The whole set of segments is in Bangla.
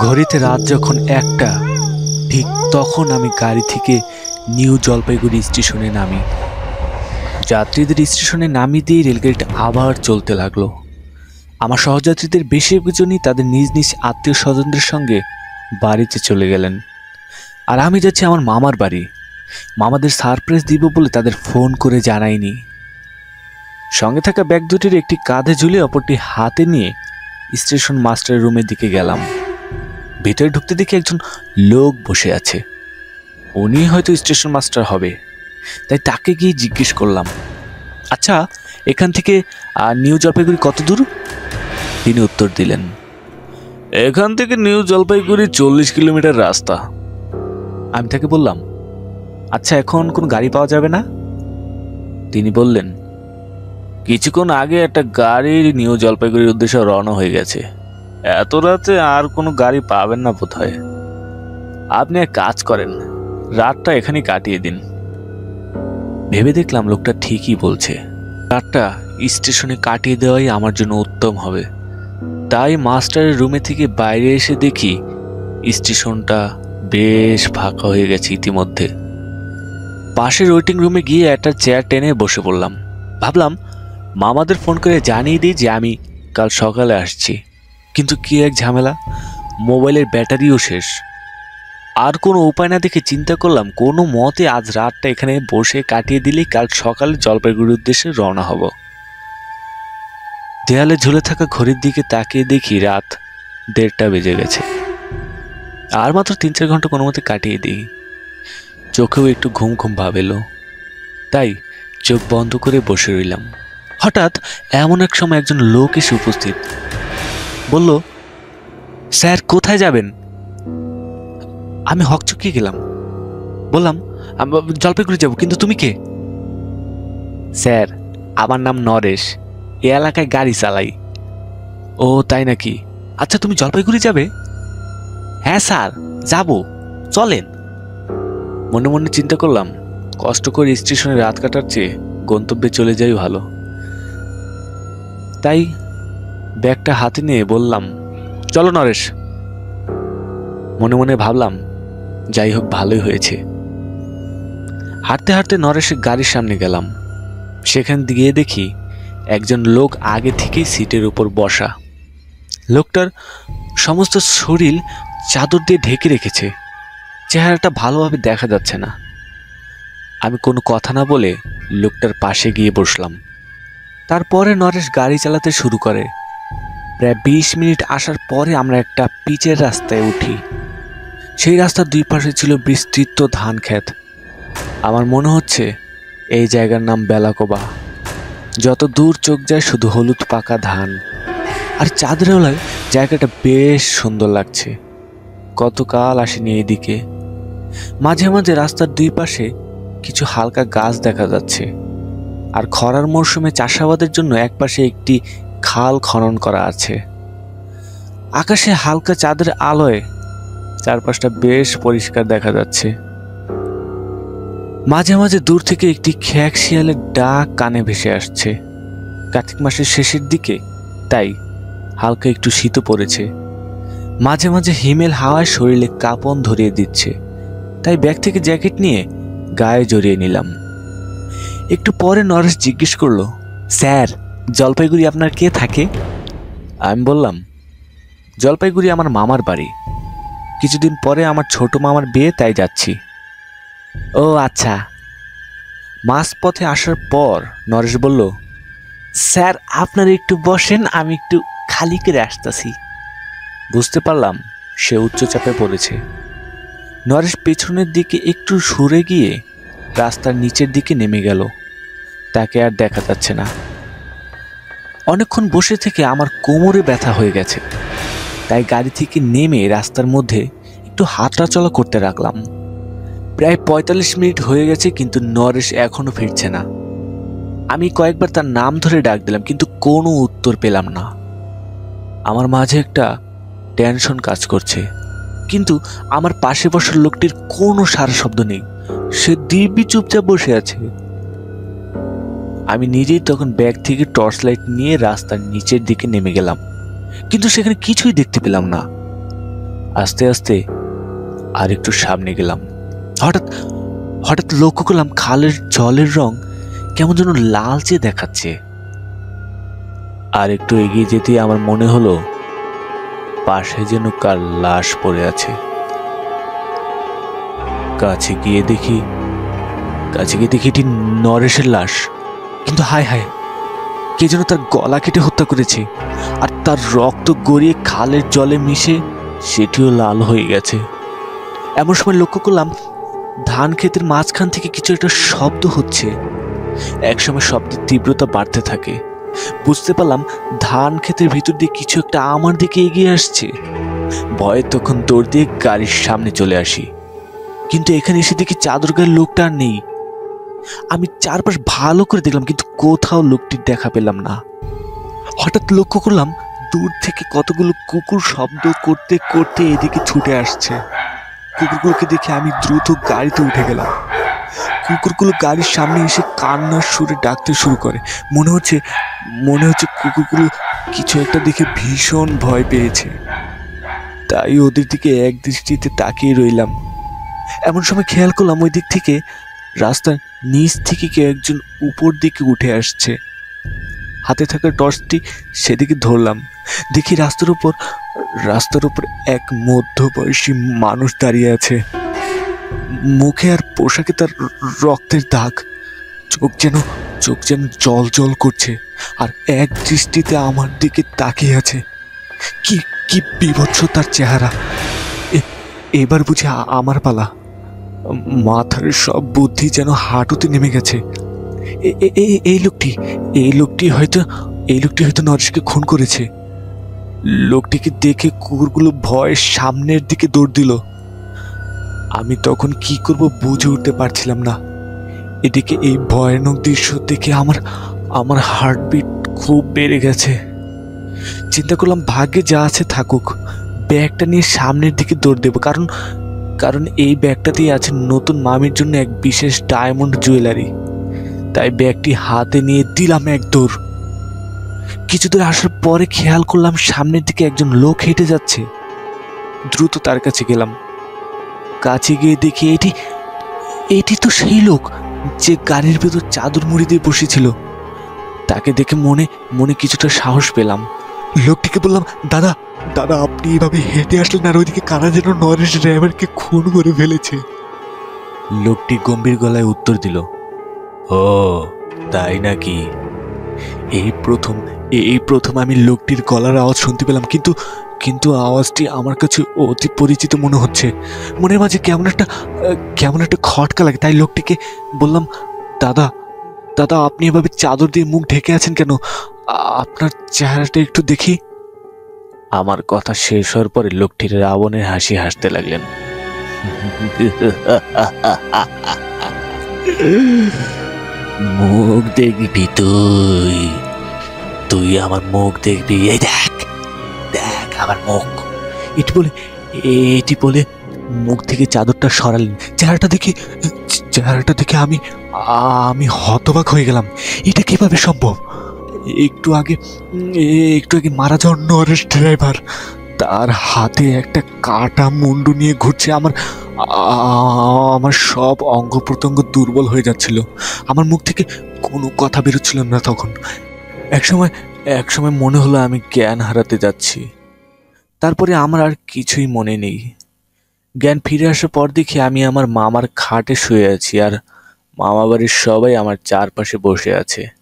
ঘড়িতে রাত যখন একটা, ঠিক তখন আমি গাড়ি থেকে নিউ জলপাইগুড়ি স্টেশনে নামি। যাত্রীদের স্টেশনে নামিয়ে দিয়ে রেলগাড়িটা আবার চলতে লাগল। আমার সহযাত্রীদের বেশিরভাগজনই তাদের নিজ নিজ আত্মীয় স্বজনদের সঙ্গে বাড়িতে চলে গেলেন। আর আমি যাচ্ছি আমার মামার বাড়ি। মামাদের সারপ্রাইজ দিব বলে তাদের ফোন করে জানাইনি। সঙ্গে থাকা ব্যাগ দুটির একটি কাঁধে ঝুলিয়ে অপরটি হাতে নিয়ে স্টেশন মাস্টারের রুমের দিকে গেলাম। ভেতরে ঢুকতে দেখি একজন লোক বসে আছে। উনি হয়তো স্টেশন মাস্টার হবে। তাই তাকে গিয়ে জিজ্ঞেস করলাম আচ্ছা এখান থেকে নিউ জলপাইগুড়ি কত দূর? তিনি উত্তর দিলেন, এখান থেকে নিউ জলপাইগুড়ি চল্লিশ কিলোমিটার রাস্তা। আমি তাকে বললাম আচ্ছা এখন কোনো গাড়ি পাওয়া যাবে না? তিনি বললেন, কিছুক্ষণ আগে একটা গাড়ি নিউ জলপাইগুড়ির উদ্দেশ্যে রওনা হয়ে গেছে। এত রাতে আর কোনো গাড়ি পাবেন না বোধ হয় আপনি এক কাজ করেন, রাতটা এখানে কাটিয়ে দিন। ভেবে দেখলাম লোকটা ঠিকই বলছে। রাতটা স্টেশনে কাটিয়ে দেওয়াই আমার জন্য উত্তম হবে। তাই মাস্টারের রুমে থেকে বাইরে এসে দেখি স্টেশনটা বেশ ফাঁকা হয়ে গেছে ইতিমধ্যে। পাশের ওয়েটিং রুমে গিয়ে একটা চেয়ার টেনে বসে পড়লাম। ভাবলাম, মামাদের ফোন করে জানিয়ে দিই যে আমি কাল সকালে আসছি। কিন্তু কি এক ঝামেলা? মোবাইলের ব্যাটারিও শেষ। আর কোনো উপায় না দেখে চিন্তা করলাম, কোনো মতে আজ রাতটা এখানে বসে কাটিয়ে দিলেই কাল সকালে জলপাইগুড়ির উদ্দেশ্যে রওনা হব। দেয়ালে ঝুলে থাকা ঘড়ির দিকে তাকিয়ে দেখি রাত দেড়টা বেজে গেছে। আর মাত্র তিন চার ঘণ্টা কোনো মতে কাটিয়ে দিই। চোখেও একটু ঘুম ঘুম ভাব তাই চোখ বন্ধ করে বসে রইলাম। হঠাৎ এমন এক সময় একজন লোক এসে উপস্থিত। বলল, স্যার, কোথায় যাবেন? আমি হকচকিয়ে গেলাম। বললাম, "আম- জলপাইগুড়ি যাব, কিন্তু তুমি কে? স্যার, আমার নাম নরেশ, এ এলাকায় গাড়ি চালাই। ও, তাই নাকি? আচ্ছা তুমি জলপাইগুড়ি যাবে? হ্যাঁ স্যার, যাব, চলেন। মনে মনে চিন্তা করলাম, কষ্ট করে স্টেশনে রাত কাটার চেয়ে গন্তব্যে চলে যাই ভালো। তাই ব্যাগটা হাতে নিয়ে বললাম, চলো নরেশ। মনে মনে ভাবলাম, যাই হোক, ভালোই হয়েছে। হাঁটতে হাঁটতে নরেশের গাড়ির সামনে গেলাম। সেখান গিয়ে দেখি একজন লোক আগে থেকেই সিটের উপর বসা। লোকটার সমস্ত শরীর চাদর দিয়ে ঢেকে রেখেছে। চেহারাটা ভালোভাবে দেখা যাচ্ছে না। আমি কোনো কথা না বলে লোকটার পাশে গিয়ে বসলাম। তারপরে নরেশ গাড়ি চালাতে শুরু করে। প্রায় বিশ মিনিট আসার পরে আমরা একটা পিচের রাস্তায় উঠি। সেই রাস্তার দুই পাশে ছিল বিস্তৃত ধান ক্ষেত। আমার মনে হচ্ছে এই জায়গার নাম বেলাকোবা। যত দূর চোখ যায় শুধু হলুদ পাকা ধান। আর চাঁদের ওলায় জায়গাটা বেশ সুন্দর লাগছে। কতকাল আসেনি এইদিকে। মাঝে মাঝে রাস্তার দুই পাশে কিছু হালকা গাছ দেখা যাচ্ছে। আর খরার মরশুমে চাষাবাদের জন্য একপাশে একটি খাল খনন করা আছে। আকাশে হালকা চাঁদের আলোয় চারপাশটা বেশ পরিষ্কার দেখা যাচ্ছে। মাঝে মাঝে দূর থেকে একটি খ্যাক শিয়ালের ডাক কানে ভেসে আসছে। কার্তিক মাসের শেষের দিকে, তাই হালকা একটু শীতও পড়েছে। মাঝে মাঝে হিমেল হাওয়ায় শরীরে কাঁপন ধরিয়ে দিচ্ছে। তাই ব্যাগ থেকে জ্যাকেট নিয়ে গায়ে জড়িয়ে নিলাম। একটু পরে নরেশ জিজ্ঞেস করল, স্যার জলপাইগুড়ি আপনার কে থাকে? আমি বললাম, জলপাইগুড়ি আমার মামার বাড়ি। কিছুদিন পরে আমার ছোট মামার বিয়ে, তাই যাচ্ছি। ও আচ্ছা। মাঝ পথে আসার পর নরেশ বলল, স্যার, আপনার একটু বসেন, আমি একটু খালি করে আসতেছি। বুঝতে পারলাম, সে উচ্চচাপে পড়েছে। নরেশ পেছনের দিকে একটু সরে গিয়ে রাস্তার নিচের দিকে নেমে গেল। তাকে আর দেখা যাচ্ছে না। অনেকক্ষণ বসে থেকে আমার কোমরে ব্যথা হয়ে গেছে। তাই গাড়ি থেকে নেমে রাস্তার মধ্যে একটু হাঁটাচলা করতে রাখলাম প্রায় পঁয়তাল্লিশ মিনিট হয়ে গেছে কিন্তু নরেশ এখনও ফিরছে না। আমি কয়েকবার তার নাম ধরে ডাক দিলাম কিন্তু কোনো উত্তর পেলাম না। আমার মাঝে একটা টেনশন কাজ করছে। কিন্তু আমার পাশে বসার লোকটির কোনো সারা শব্দ নেই। সে দিব্যি চুপচাপ বসে আছে। আমি নিজেই তখন ব্যাগ থেকে টর্চ লাইট নিয়ে রাস্তার নিচের দিকে নেমে গেলাম। কিন্তু সেখানে কিছুই দেখতে পেলাম না। আস্তে আস্তে আর একটু সামনে গেলাম। হঠাৎ হঠাৎ লক্ষ্য করলাম খালের জলের রং কেমন যেন লালচে দেখাচ্ছে। আর একটু এগিয়ে যেতে আমার মনে হলো, পাশে যেন কার লাশ পড়ে আছে। কাছে গিয়ে দেখি, কাছে গিয়ে দেখি এটি নরেশের লাশ। কিন্তু হায় হায়, কে যেন তার গলা কেটে হত্যা করেছে আর তার রক্ত গড়িয়ে খালের জলে মিশে সেটিও লাল হয়ে গেছে। এমন সময় লক্ষ্য করলাম, ধান ক্ষেতের মাঝখান থেকে কিছু একটা শব্দ হচ্ছে। একসময় শব্দের তীব্রতা বাড়তে থাকে। বুঝতে পারলাম, ধান ক্ষেতের ভিতর দিয়ে কিছু একটা আমার দিকে এগিয়ে আসছে। ভয়ে তখন দৌড় দিয়ে গাড়ির সামনে চলে আসি। কিন্তু এখানে এসে দেখি চাদর গায়ের লোকটা আর নেই। আমি চারপাশ ভালো করে দেখলাম, কিন্তু কোথাও লোকটির দেখা পেলাম না। হঠাৎ লক্ষ্য করলাম, দূর থেকে কতগুলো কুকুর শব্দ করতে করতে এদিকে ছুটে আসছে। কুকুরগুলোকে দেখে আমি দ্রুত গাড়িতে উঠে গেলাম। কুকুরগুলো গাড়ির সামনে এসে কান্নার সুরে ডাকতে শুরু করে। মনে হচ্ছে মনে হচ্ছে কুকুরগুলো কিছু একটা দেখে ভীষণ ভয় পেয়েছে। তাই ওদের দিকে এক দৃষ্টিতে তাকিয়ে রইলাম। এমন সময় খেয়াল করলাম ওই দিক থেকে রাস্তার নিচ থেকে কেউ একজন উপর দিকে উঠে আসছে। হাতে থাকা টর্চটি সেদিকে ধরলাম। দেখি রাস্তার উপর রাস্তার উপর এক মধ্যবয়সী মানুষ দাঁড়িয়ে আছে। মুখে আর পোশাকে তার রক্তের দাগ। চোখ যেন চোখ যেন জল জল করছে, আর এক দৃষ্টিতে আমার দিকে তাকিয়ে আছে। কি কি বিভৎস তার চেহারা। এবার বুঝি আমার পালা। মাথার সব বুদ্ধি যেন হাঁটুতে নেমে গেছে। এই লোকটি এই লোকটি হয়তো, এই লোকটি হয়তো নরেশকে খুন করেছে। লোকটিকে দেখে কুকুরগুলো ভয়ে সামনের দিকে দৌড় দিল। আমি তখন কি করব বুঝে উঠতে পারছিলাম না। এদিকে এই ভয়ানক দৃশ্য দেখে আমার আমার হার্টবিট খুব বেড়ে গেছে। চিন্তা করলাম, ভাগ্যে যা আছে থাকুক, ব্যাগটা নিয়ে সামনের দিকে দৌড় দেবো, কারণ কারণ এই ব্যাগটাতেই আছে নতুন মামির জন্য এক বিশেষ ডায়মন্ড জুয়েলারি তাই ব্যাগটি হাতে নিয়ে দিলাম এক দৌড়। কিছু দূর আসার পরে খেয়াল করলাম সামনের দিকে একজন লোক হেঁটে যাচ্ছে। দ্রুত তার কাছে গেলাম। কাছে গিয়ে দেখি এটি এটি তো সেই লোক যে গাড়ির ভেতর চাদর মুড়ি দিয়ে বসেছিল। তাকে দেখে মনে মনে কিছুটা সাহস পেলাম। লোকটিকে বললাম, দাদা দাদা, আপনি এভাবে হেঁটে আসলেন আর ওইদিকে কারা যেন নরেশ ড্রাইভারকে খুন করে ফেলেছে? লোকটি গম্ভীর গলায় উত্তর দিল, ও, তাই নাকি? এই প্রথম এই প্রথম আমি লোকটির গলার আওয়াজ শুনতে পেলাম, কিন্তু কিন্তু আওয়াজটি আমার কাছে অতি পরিচিত মনে হচ্ছে। মনের মাঝে কেমন একটা কেমন একটা খটকা লাগে, তাই লোকটিকে বললাম, দাদা দাদা, আপনি এভাবে চাদর দিয়ে মুখ ঢেকে আছেন কেন? আপনার চেহারাটা একটু দেখি। আমার কথা শেষ হওয়ার পরে লোকটির রাবণের হাসি হাসতে লাগলেন। মুখ দেখবি তুই। তুই আমার মুখ দেখবি। এই দেখ দেখ আমার মুখ। এটি বলে এটি বলে মুখ থেকে চাদরটা সরালেন। চেহারাটা দেখে চেহারাটা দেখে আমি আমি হতবাক হয়ে গেলাম। এটা কীভাবে সম্ভব? একটু আগে একটু আগে মারা যাওয়ার নরেশ ড্রাইভার। তার হাতে একটা কাটা মুন্ডু নিয়ে ঘুরছে। আমার আমার সব অঙ্গ প্রত্যঙ্গ দুর্বল হয়ে যাচ্ছিল। আমার মুখ থেকে কোনো কথা বেরোচ্ছিল না তখন। একসময় একসময় মনে হলো আমি জ্ঞান হারাতে যাচ্ছি। তারপরে আমার আর কিছুই মনে নেই। জ্ঞান ফিরে আসার পর দেখি আমি আমার মামার খাটে শুয়ে আছি আর মামা বাড়ির সবাই আমার চারপাশে বসে আছে।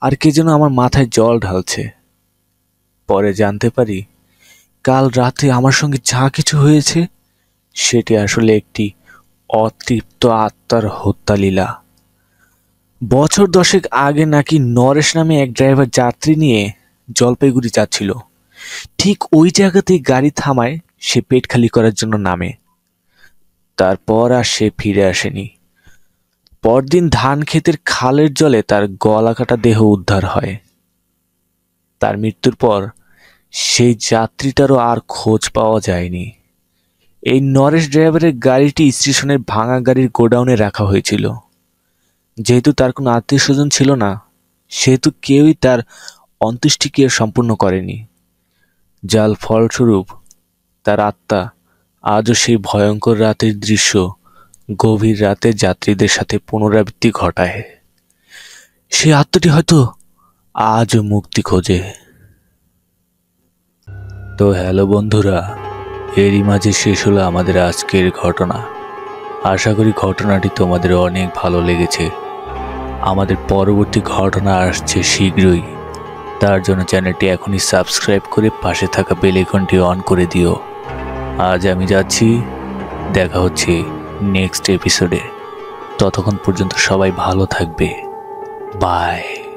আর কে যেন আমার মাথায় জল ঢালছে। পরে জানতে পারি, কাল রাতে আমার সঙ্গে যা কিছু হয়েছে, সেটি আসলে একটি অতৃপ্ত আত্মার হত্যালীলা। বছর দশেক আগে নাকি নরেশ নামে এক ড্রাইভার যাত্রী নিয়ে জলপাইগুড়ি যাচ্ছিল। ঠিক ওই জায়গাতেই গাড়ি থামায়, সে পেট খালি করার জন্য নামে। তারপর আর সে ফিরে আসেনি। পরদিন ধান ক্ষেতের খালের জলে তার গলা কাটা দেহ উদ্ধার হয়। তার মৃত্যুর পর সেই যাত্রীটারও আর খোঁজ পাওয়া যায়নি। এই নরেশ ড্রাইভারের গাড়িটি স্টেশনের ভাঙা গাড়ির গোডাউনে রাখা হয়েছিল। যেহেতু তার কোনো আত্মীয় স্বজন ছিল না, সেহেতু কেউই তার অন্ত্যেষ্টিক্রিয়া সম্পূর্ণ করেনি। যার ফলস্বরূপ তার আত্মা আজও সেই ভয়ঙ্কর রাতের দৃশ্য গভীর রাতে যাত্রীদের সাথে পুনরাবৃত্তি ঘটায়। সেই আত্মাটি হয়তো আজও মুক্তি খোঁজে। তো হ্যালো বন্ধুরা, এরই মাঝে শেষ হলো আমাদের আজকের ঘটনা। আশা করি ঘটনাটি তোমাদের অনেক ভালো লেগেছে। আমাদের পরবর্তী ঘটনা আসছে শীঘ্রই। তার জন্য চ্যানেলটি এখনই সাবস্ক্রাইব করে পাশে থাকা বেল আইকনটি অন করে দিও। আজ আমি যাচ্ছি, দেখা হচ্ছে। নেক্সট এপিসোডে। ততক্ষণ পর্যন্ত সবাই ভালো থাকবে। বাই।